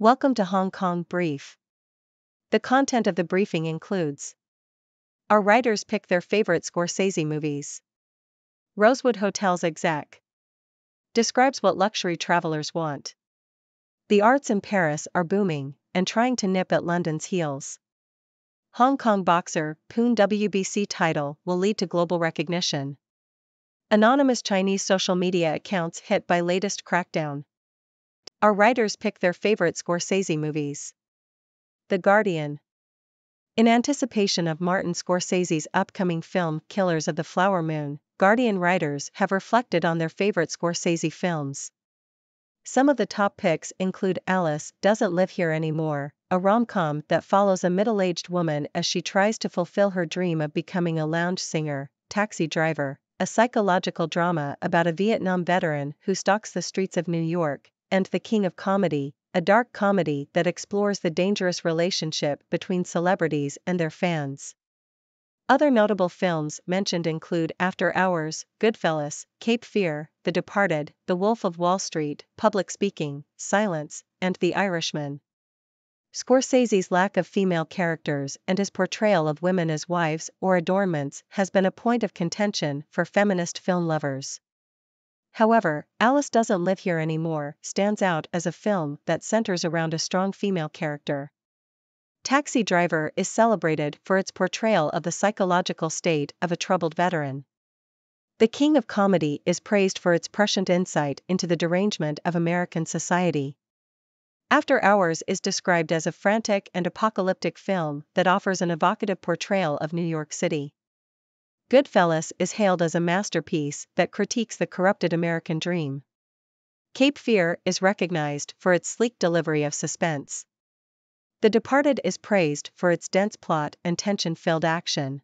Welcome to Hong Kong Brief. The content of the briefing includes Our writers pick their favorite Scorsese movies. Rosewood Hotels exec describes what luxury travelers want. The arts in Paris are booming and trying to nip at London's heels. Hong Kong boxer Poon WBC title will lead to global recognition. Anonymous Chinese social media accounts hit by latest crackdown. Our writers pick their favorite Scorsese movies. The Guardian. In anticipation of Martin Scorsese's upcoming film Killers of the Flower Moon, Guardian writers have reflected on their favorite Scorsese films. Some of the top picks include Alice Doesn't Live Here Anymore, a rom com that follows a middle aged woman as she tries to fulfill her dream of becoming a lounge singer, Taxi Driver, a psychological drama about a Vietnam veteran who stalks the streets of New York, and The King of Comedy, a dark comedy that explores the dangerous relationship between celebrities and their fans. Other notable films mentioned include After Hours, Goodfellas, Cape Fear, The Departed, The Wolf of Wall Street, Public Speaking, Silence, and The Irishman. Scorsese's lack of female characters and his portrayal of women as wives or adornments has been a point of contention for feminist film lovers. However, Alice Doesn't Live Here Anymore stands out as a film that centers around a strong female character. Taxi Driver is celebrated for its portrayal of the psychological state of a troubled veteran. The King of Comedy is praised for its prescient insight into the derangement of American society. After Hours is described as a frantic and apocalyptic film that offers an evocative portrayal of New York City. Goodfellas is hailed as a masterpiece that critiques the corrupted American dream. Cape Fear is recognized for its sleek delivery of suspense. The Departed is praised for its dense plot and tension filled action.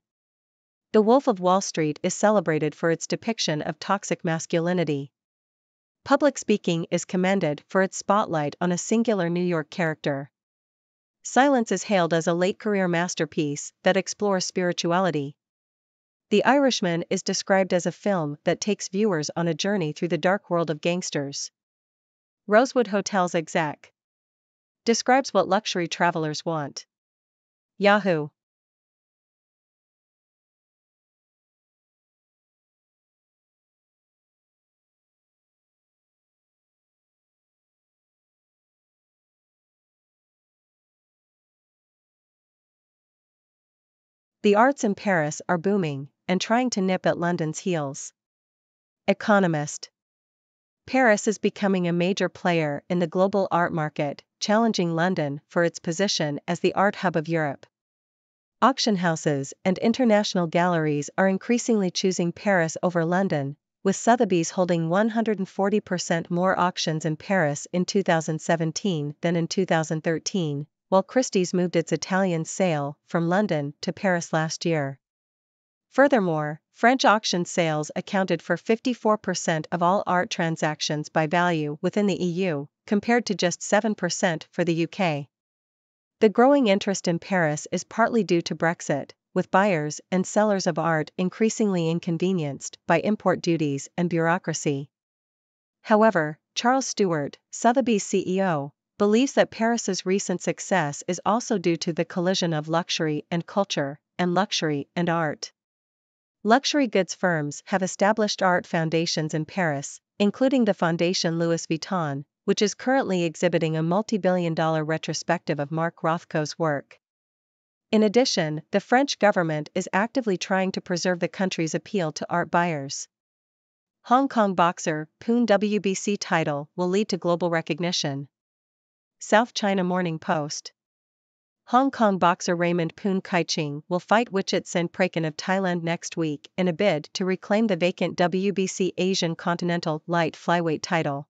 The Wolf of Wall Street is celebrated for its depiction of toxic masculinity. Public speaking is commended for its spotlight on a singular New York character. Silence is hailed as a late career masterpiece that explores spirituality. The Irishman is described as a film that takes viewers on a journey through the dark world of gangsters. Rosewood Hotels exec describes what luxury travelers want. Yahoo! The arts in Paris are booming and trying to nip at London's heels. Economist Paris is becoming a major player in the global art market, challenging London for its position as the art hub of Europe. Auction houses and international galleries are increasingly choosing Paris over London, with Sotheby's holding 140% more auctions in Paris in 2017 than in 2013, while Christie's moved its Italian sale from London to Paris last year. Furthermore, French auction sales accounted for 54% of all art transactions by value within the EU, compared to just 7% for the UK. The growing interest in Paris is partly due to Brexit, with buyers and sellers of art increasingly inconvenienced by import duties and bureaucracy. However, Charles Stewart, Sotheby's CEO, believes that Paris's recent success is also due to the collision of luxury and culture, and luxury and art. Luxury goods firms have established art foundations in Paris, including the Fondation Louis Vuitton, which is currently exhibiting a multi billion dollar retrospective of Mark Rothko's work. In addition, the French government is actively trying to preserve the country's appeal to art buyers. Hong Kong boxer Poon WBC title will lead to global recognition. South China Morning Post. Hong Kong boxer Raymond Poon Kai Ching will fight Wichit Sengpreken of Thailand next week in a bid to reclaim the vacant WBC Asian Continental Light Flyweight title.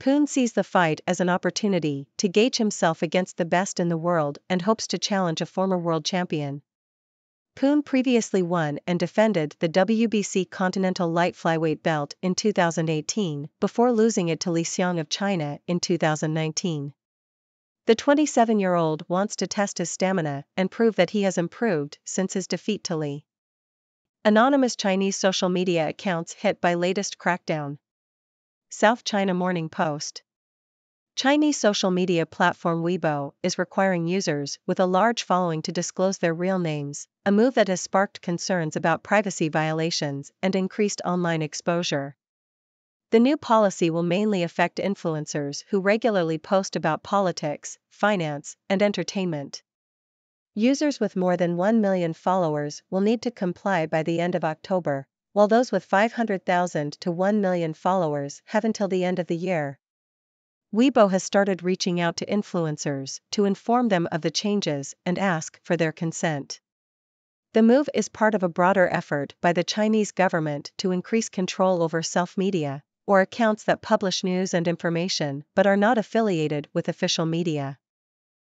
Poon sees the fight as an opportunity to gauge himself against the best in the world and hopes to challenge a former world champion. Poon previously won and defended the WBC Continental Light Flyweight belt in 2018 before losing it to Li Xiong of China in 2019. The 27 year old wants to test his stamina and prove that he has improved since his defeat to Li. Anonymous Chinese social media accounts hit by latest crackdown. South China Morning Post. Chinese social media platform Weibo is requiring users with a large following to disclose their real names, a move that has sparked concerns about privacy violations and increased online exposure. The new policy will mainly affect influencers who regularly post about politics, finance, and entertainment. Users with more than 1 million followers will need to comply by the end of October, while those with 500,000 to 1 million followers have until the end of the year. Weibo has started reaching out to influencers to inform them of the changes and ask for their consent. The move is part of a broader effort by the Chinese government to increase control over self media, or accounts that publish news and information but are not affiliated with official media.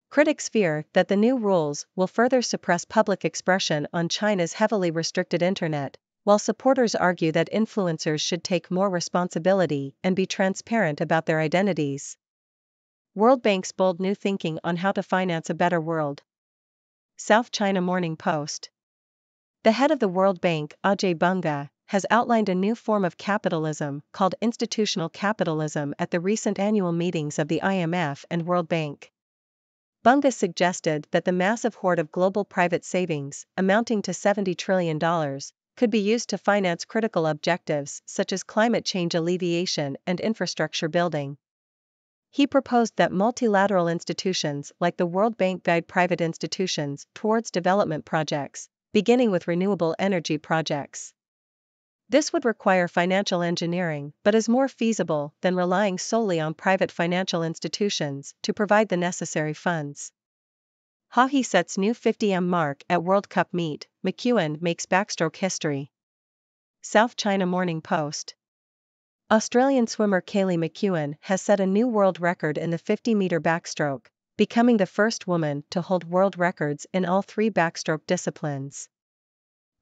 Critics fear that the new rules will further suppress public expression on China's heavily restricted internet, while supporters argue that influencers should take more responsibility and be transparent about their identities. World Bank's bold new thinking on how to finance a better world. South China Morning Post. The head of the World Bank, Ajay Banga, has outlined a new form of capitalism called institutional capitalism at the recent annual meetings of the IMF and World Bank. Banga suggested that the massive hoard of global private savings, amounting to $70 trillion, could be used to finance critical objectives such as climate change alleviation and infrastructure building. He proposed that multilateral institutions like the World Bank guide private institutions towards development projects, beginning with renewable energy projects. This would require financial engineering but is more feasible than relying solely on private financial institutions to provide the necessary funds. Haughey sets new 50m mark at World Cup meet, McKeown makes backstroke history. South China Morning Post. Australian swimmer Kaylee McKeown has set a new world record in the 50 meter backstroke, becoming the first woman to hold world records in all three backstroke disciplines.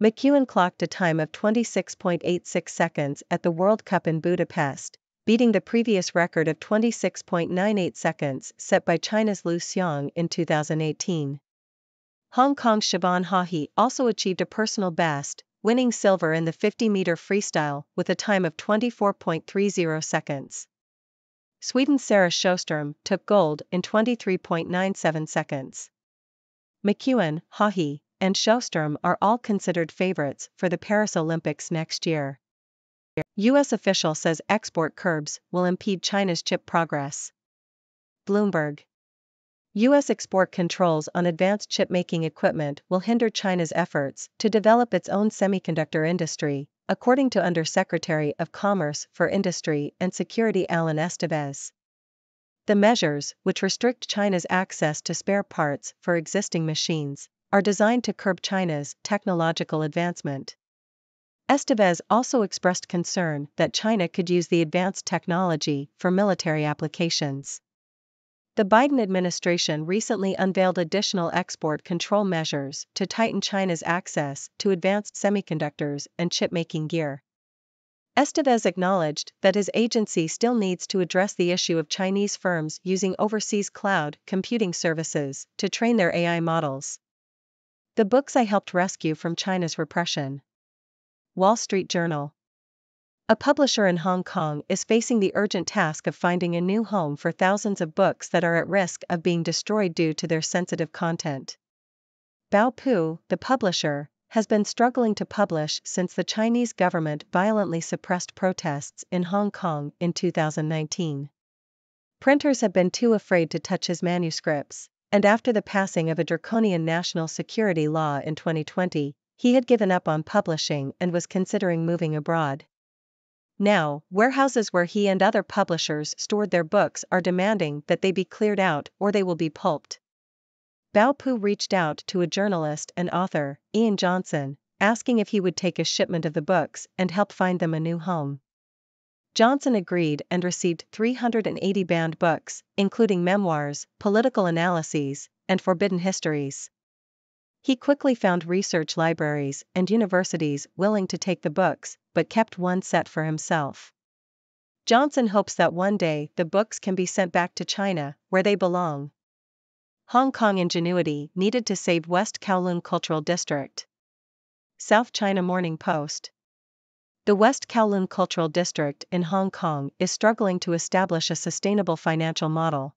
McKeown clocked a time of 26.86 seconds at the World Cup in Budapest, beating the previous record of 26.98 seconds set by China's Liu Xiang in 2018. Hong Kong's Siobhan Haughey also achieved a personal best, winning silver in the 50 meter freestyle with a time of 24.30 seconds. Sweden's Sarah Sjöström took gold in 23.97 seconds. McKeown, Haughey, and Sjöström are all considered favorites for the Paris Olympics next year. U.S. official says export curbs will impede China's chip progress. Bloomberg. U.S. export controls on advanced chip-making equipment will hinder China's efforts to develop its own semiconductor industry, according to Undersecretary of Commerce for Industry and Security Alan Estevez. The measures, which restrict China's access to spare parts for existing machines, are designed to curb China's technological advancement. Estevez also expressed concern that China could use the advanced technology for military applications. The Biden administration recently unveiled additional export control measures to tighten China's access to advanced semiconductors and chip-making gear. Estevez acknowledged that his agency still needs to address the issue of Chinese firms using overseas cloud computing services to train their AI models. The books I helped rescue from China's repression. Wall Street Journal. A publisher in Hong Kong is facing the urgent task of finding a new home for thousands of books that are at risk of being destroyed due to their sensitive content. Bao Pu, the publisher, has been struggling to publish since the Chinese government violently suppressed protests in Hong Kong in 2019. Printers have been too afraid to touch his manuscripts, and after the passing of a draconian national security law in 2020, he had given up on publishing and was considering moving abroad. Now, warehouses where he and other publishers stored their books are demanding that they be cleared out or they will be pulped. Bao Pu reached out to a journalist and author, Ian Johnson, asking if he would take a shipment of the books and help find them a new home. Johnson agreed and received 380 banned books, including memoirs, political analyses, and forbidden histories. He quickly found research libraries and universities willing to take the books, but kept one set for himself. Johnson hopes that one day the books can be sent back to China, where they belong. Hong Kong ingenuity needed to save West Kowloon Cultural District. South China Morning Post. The West Kowloon Cultural District in Hong Kong is struggling to establish a sustainable financial model.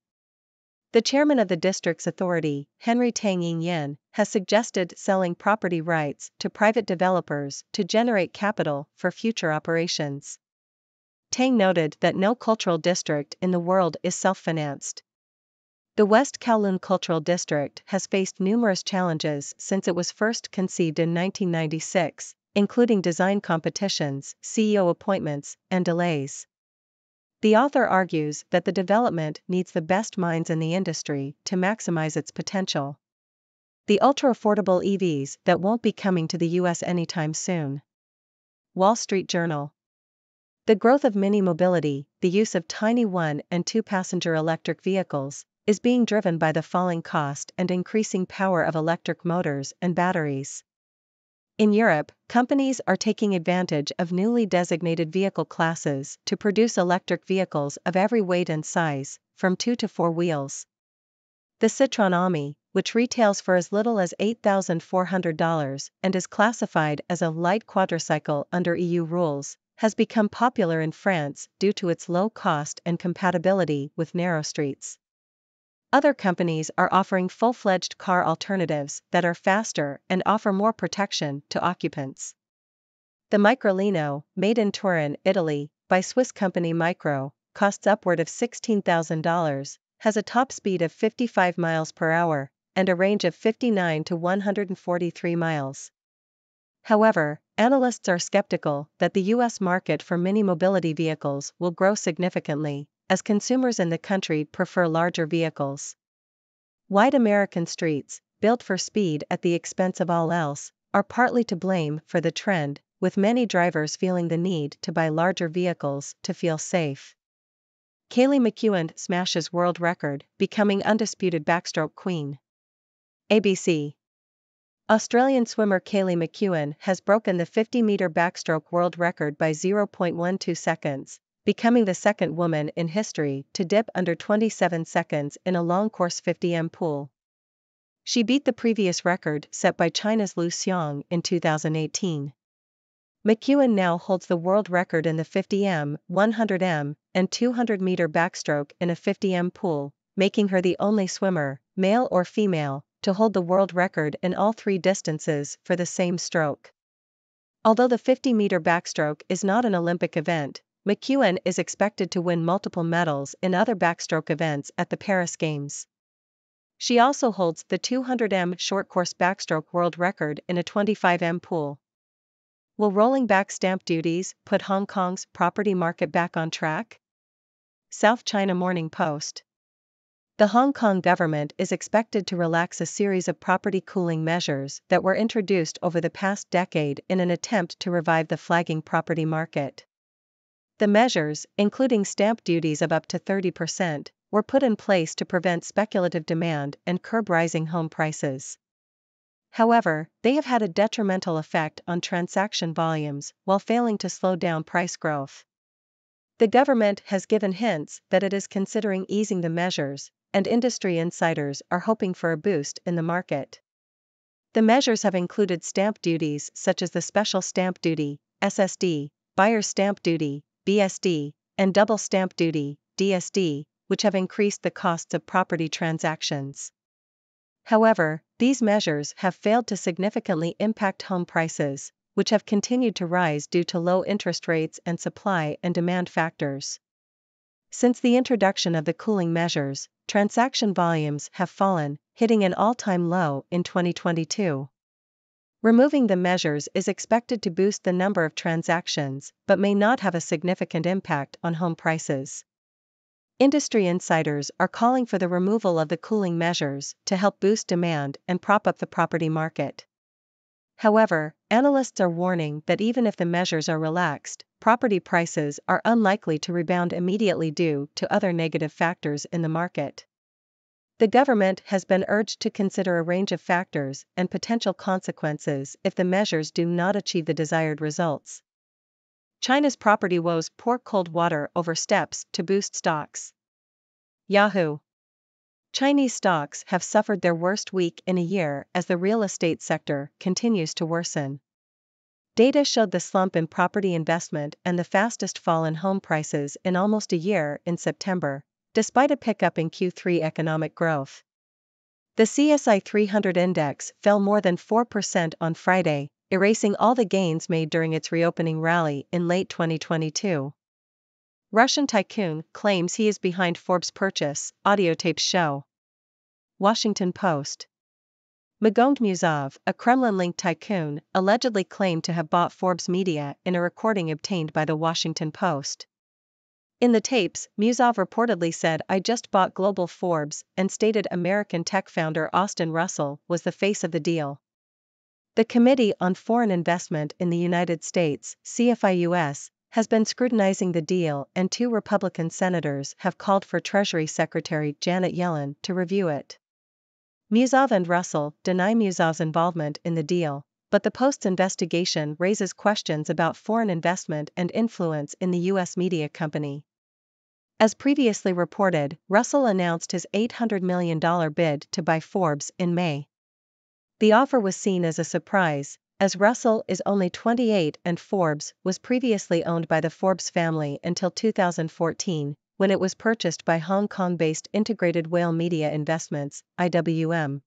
The chairman of the district's authority, Henry Tang Ying Yen, has suggested selling property rights to private developers to generate capital for future operations. Tang noted that no cultural district in the world is self financed. The West Kowloon Cultural District has faced numerous challenges since it was first conceived in 1996, including design competitions, CEO appointments, and delays. The author argues that the development needs the best minds in the industry to maximize its potential. The ultra affordable EVs that won't be coming to the US anytime soon. Wall Street Journal. The growth of mini mobility, the use of tiny one and two passenger electric vehicles, is being driven by the falling cost and increasing power of electric motors and batteries. In Europe, companies are taking advantage of newly designated vehicle classes to produce electric vehicles of every weight and size, from 2 to 4 wheels. The Citroën Ami, which retails for as little as $8,400 and is classified as a light quadricycle under EU rules, has become popular in France due to its low cost and compatibility with narrow streets. Other companies are offering full fledged car alternatives that are faster and offer more protection to occupants. The Microlino, made in Turin, Italy, by Swiss company Micro, costs upward of $16,000, has a top speed of 55 miles per hour, and a range of 59 to 143 miles. However, analysts are skeptical that the US market for mini mobility vehicles will grow significantly, as consumers in the country prefer larger vehicles. Wide American streets, built for speed at the expense of all else, are partly to blame for the trend, with many drivers feeling the need to buy larger vehicles to feel safe. Kaylee McKeown smashes world record, becoming undisputed backstroke queen. ABC Australian swimmer Kaylee McKeown has broken the 50 meter backstroke world record by 0.12 seconds, becoming the second woman in history to dip under 27 seconds in a long course 50m pool. She beat the previous record set by China's Liu Xiang in 2018. McKeown now holds the world record in the 50m, 100m, and 200 meter backstroke in a 50m pool, making her the only swimmer, male or female, to hold the world record in all three distances for the same stroke. Although the 50 meter backstroke is not an Olympic event, McKeown is expected to win multiple medals in other backstroke events at the Paris Games. She also holds the 200m short course backstroke world record in a 25m pool. Will rolling back stamp duties put Hong Kong's property market back on track? South China Morning Post. The Hong Kong government is expected to relax a series of property cooling measures that were introduced over the past decade in an attempt to revive the flagging property market. The measures, including stamp duties of up to 30%, were put in place to prevent speculative demand and curb rising home prices. However, they have had a detrimental effect on transaction volumes while failing to slow down price growth. The government has given hints that it is considering easing the measures, and industry insiders are hoping for a boost in the market. The measures have included stamp duties such as the special stamp duty, SSD, buyer's stamp duty, BSD, and double stamp duty, DSD, which have increased the costs of property transactions. However, these measures have failed to significantly impact home prices, which have continued to rise due to low interest rates and supply and demand factors. Since the introduction of the cooling measures, transaction volumes have fallen, hitting an all time low in 2022. Removing the measures is expected to boost the number of transactions, but may not have a significant impact on home prices. Industry insiders are calling for the removal of the cooling measures to help boost demand and prop up the property market. However, analysts are warning that even if the measures are relaxed, property prices are unlikely to rebound immediately due to other negative factors in the market. The government has been urged to consider a range of factors and potential consequences if the measures do not achieve the desired results. China's property woes pour cold water over steps to boost stocks. Yahoo! Chinese stocks have suffered their worst week in a year as the real estate sector continues to worsen. Data showed the slump in property investment and the fastest fall in home prices in almost a year in September, despite a pickup in Q3 economic growth. The CSI 300 index fell more than 4% on Friday, erasing all the gains made during its reopening rally in late 2022. Russian tycoon claims he is behind Forbes purchase, audio tapes show. Washington Post. Magomed Musaev, a Kremlin-linked tycoon, allegedly claimed to have bought Forbes Media in a recording obtained by the Washington Post. In the tapes, Musaev reportedly said I just bought Global Forbes and stated American tech founder Austin Russell was the face of the deal. The Committee on Foreign Investment in the United States, CFIUS, has been scrutinizing the deal and two Republican senators have called for Treasury Secretary Janet Yellen to review it. Musaev and Russell deny Musaev's involvement in the deal, but the Post's investigation raises questions about foreign investment and influence in the U.S. media company. As previously reported, Russell announced his $800 million bid to buy Forbes in May. The offer was seen as a surprise, as Russell is only 28 and Forbes was previously owned by the Forbes family until 2014, when it was purchased by Hong Kong based Integrated Whale Media Investments, IWM.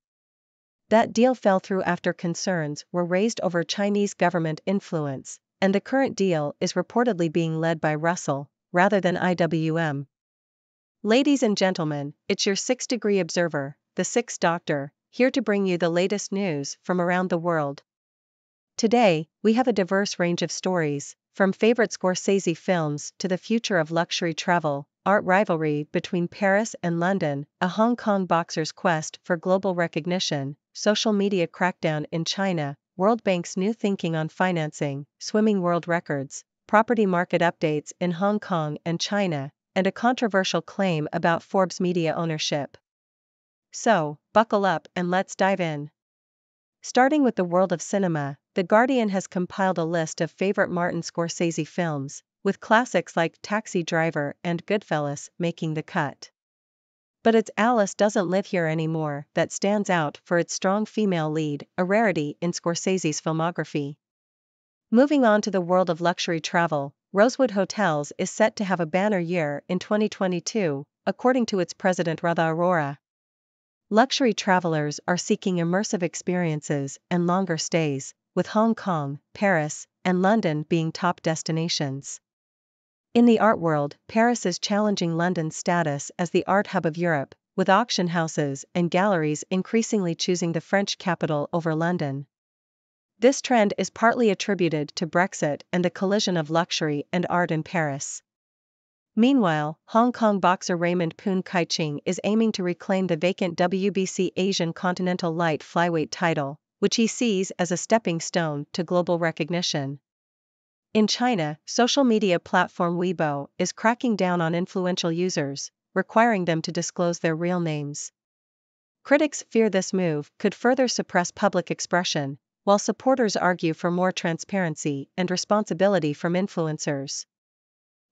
That deal fell through after concerns were raised over Chinese government influence, and the current deal is reportedly being led by Russell, rather than IWM. Ladies and gentlemen, it's your 6 degree observer, the 6th doctor, here to bring you the latest news from around the world. Today, we have a diverse range of stories, from favorite Scorsese films to the future of luxury travel, art rivalry between Paris and London, a Hong Kong boxer's quest for global recognition, social media crackdown in China, World Bank's new thinking on financing, swimming world records, property market updates in Hong Kong and China, and a controversial claim about Forbes media ownership. So, buckle up and let's dive in. Starting with the world of cinema, The Guardian has compiled a list of favorite Martin Scorsese films, with classics like Taxi Driver and Goodfellas making the cut. But it's Alice Doesn't Live Here Anymore that stands out for its strong female lead, a rarity in Scorsese's filmography. Moving on to the world of luxury travel, Rosewood Hotels is set to have a banner year in 2022, according to its president Radha Arora. Luxury travelers are seeking immersive experiences and longer stays, with Hong Kong, Paris, and London being top destinations. In the art world, Paris is challenging London's status as the art hub of Europe, with auction houses and galleries increasingly choosing the French capital over London. This trend is partly attributed to Brexit and the collision of luxury and art in Paris. Meanwhile, Hong Kong boxer Raymond Poon Kai Ching is aiming to reclaim the vacant WBC Asian Continental Light Flyweight title, which he sees as a stepping stone to global recognition. In China, social media platform Weibo is cracking down on influential users, requiring them to disclose their real names. Critics fear this move could further suppress public expression, while supporters argue for more transparency and responsibility from influencers.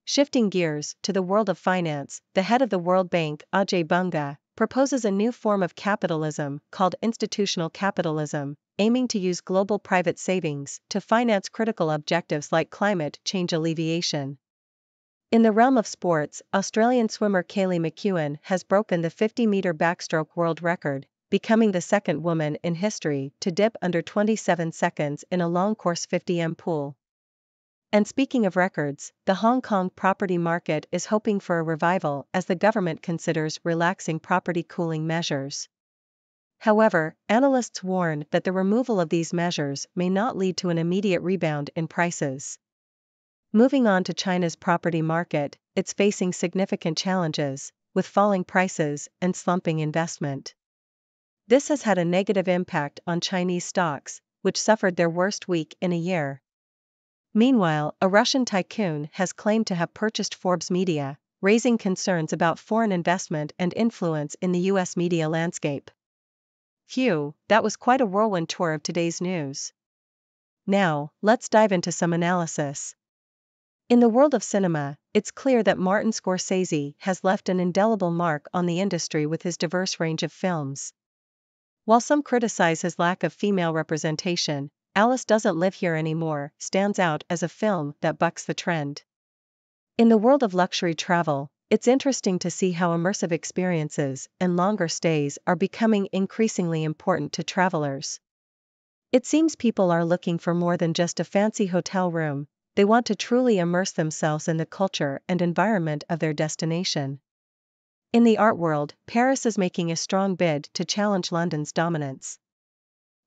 Shifting gears to the world of finance, the head of the World Bank, Ajay Banga, proposes a new form of capitalism called institutional capitalism, aiming to use global private savings to finance critical objectives like climate change alleviation. In the realm of sports, Australian swimmer Kaylee McKeown has broken the 50 meter backstroke world record, becoming the second woman in history to dip under 27 seconds in a long course 50m pool. And speaking of records, the Hong Kong property market is hoping for a revival as the government considers relaxing property cooling measures. However, analysts warn that the removal of these measures may not lead to an immediate rebound in prices. Moving on to China's property market, it's facing significant challenges, with falling prices and slumping investment. This has had a negative impact on Chinese stocks, which suffered their worst week in a year. Meanwhile, a Russian tycoon has claimed to have purchased Forbes Media, raising concerns about foreign investment and influence in the US media landscape. Phew, that was quite a whirlwind tour of today's news. Now, let's dive into some analysis. In the world of cinema, it's clear that Martin Scorsese has left an indelible mark on the industry with his diverse range of films. While some criticize his lack of female representation, Alice Doesn't Live Here Anymore stands out as a film that bucks the trend. In the world of luxury travel, it's interesting to see how immersive experiences and longer stays are becoming increasingly important to travelers. It seems people are looking for more than just a fancy hotel room, they want to truly immerse themselves in the culture and environment of their destination. In the art world, Paris is making a strong bid to challenge London's dominance.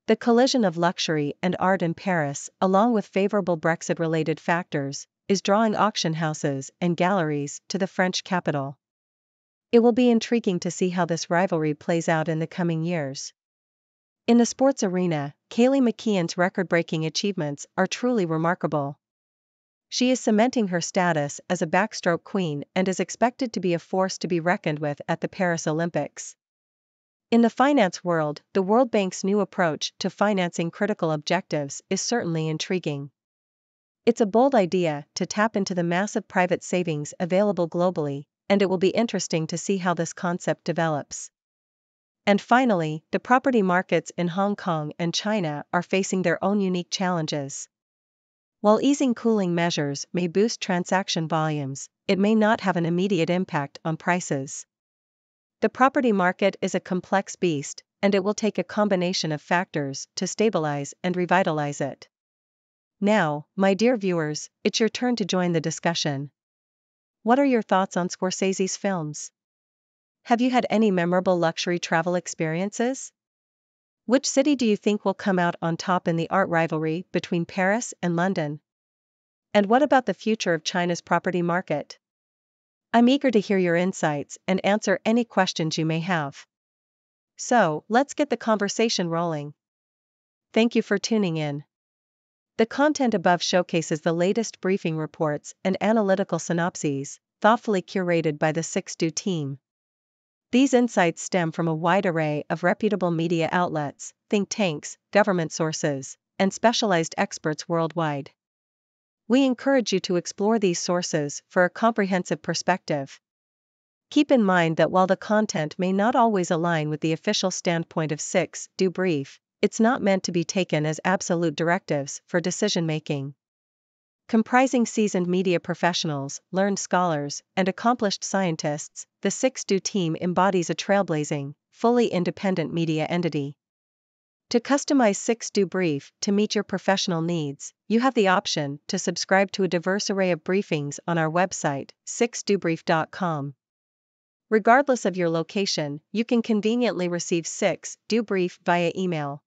The collision of luxury and art in Paris, along with favorable Brexit related factors, is drawing auction houses and galleries to the French capital. It will be intriguing to see how this rivalry plays out in the coming years. In the sports arena, Kaylee McKeown's record breaking achievements are truly remarkable. She is cementing her status as a backstroke queen and is expected to be a force to be reckoned with at the Paris Olympics. In the finance world, the World Bank's new approach to financing critical objectives is certainly intriguing. It's a bold idea to tap into the massive private savings available globally, and it will be interesting to see how this concept develops. And finally, the property markets in Hong Kong and China are facing their own unique challenges. While easing cooling measures may boost transaction volumes, it may not have an immediate impact on prices. The property market is a complex beast, and it will take a combination of factors to stabilize and revitalize it. Now, my dear viewers, it's your turn to join the discussion. What are your thoughts on Scorsese's films? Have you had any memorable luxury travel experiences? Which city do you think will come out on top in the art rivalry between Paris and London? And what about the future of China's property market? I'm eager to hear your insights and answer any questions you may have. So, let's get the conversation rolling. Thank you for tuning in. The content above showcases the latest briefing reports and analytical synopses, thoughtfully curated by the 6Do team. These insights stem from a wide array of reputable media outlets, think tanks, government sources, and specialized experts worldwide. We encourage you to explore these sources for a comprehensive perspective. Keep in mind that while the content may not always align with the official standpoint of 6Do Brief, it's not meant to be taken as absolute directives for decision making. Comprising seasoned media professionals, learned scholars, and accomplished scientists, the 6Do team embodies a trailblazing, fully independent media entity. To customize 6Do Brief to meet your professional needs, you have the option to subscribe to a diverse array of briefings on our website, 6dobrief.com. Regardless of your location, you can conveniently receive 6Do Brief via email.